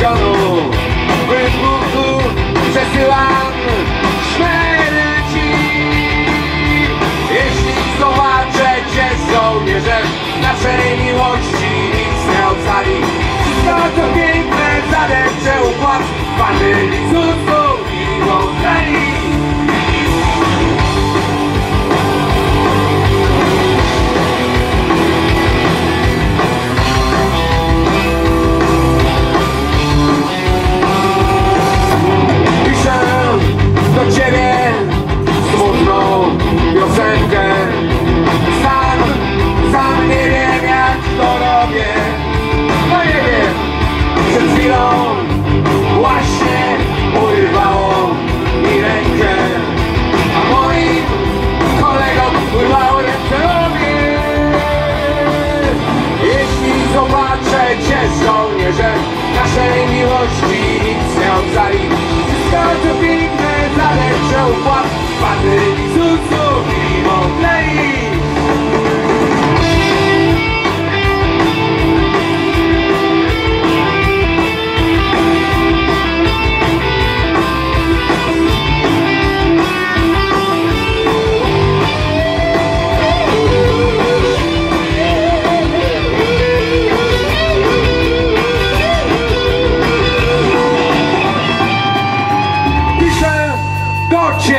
regionu Wybuchu przesyłam szmerci Jeśli zobaczę cię z żołnierze Naszej miłości nic nie ocali. Wszystko co piękne zadepcze układ Wanny Zali Wszystko co piękne, zależy od was Pan Jezus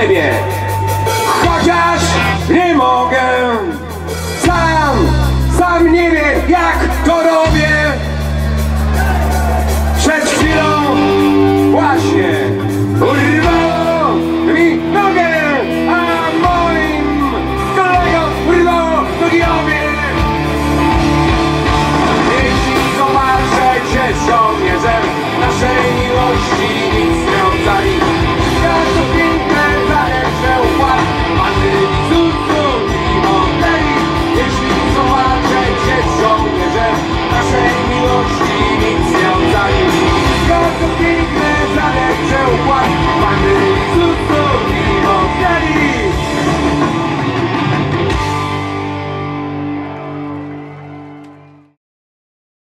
siebie. Chociaż nie mogę. Sam, sam nie wiem jak to robię